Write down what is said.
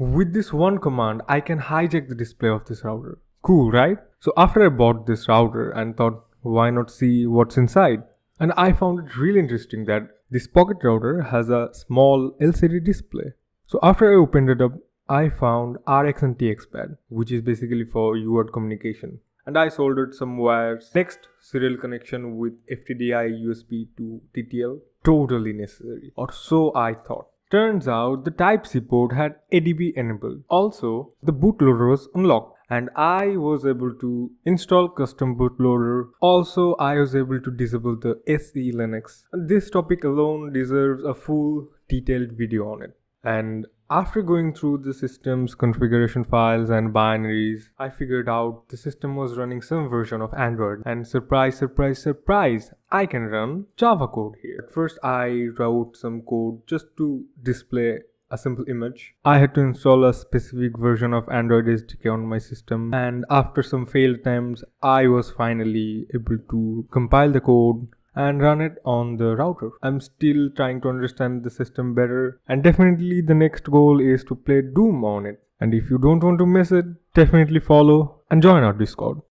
With this one command, I can hijack the display of this router. Cool, right? So after I bought this router and thought, why not see what's inside? And I found it really interesting that this pocket router has a small LCD display. So after I opened it up, I found RX and TX pad, which is basically for UART communication. And I soldered some wires. Next, serial connection with FTDI USB to TTL. Totally necessary, or so I thought. Turns out the Type-C port had ADB enabled. Also, the bootloader was unlocked and I was able to install custom bootloader. Also, I was able to disable the SE Linux. This topic alone deserves a full detailed video on it. And after going through the system's configuration files and binaries, I figured out the system was running some version of Android. And surprise, surprise, surprise, I can run Java code here. At First, I wrote some code just to display a simple image. I had to install a specific version of Android SDK on my system and after some failed attempts, I was finally able to compile the code and run it on the router. I'm still trying to understand the system better and definitely the next goal is to play Doom on it. And if you don't want to miss it, definitely follow and join our Discord.